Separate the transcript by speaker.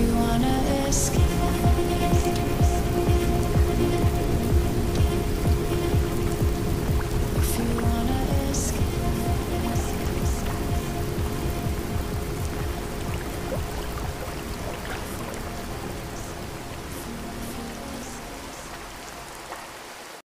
Speaker 1: you wanna escape?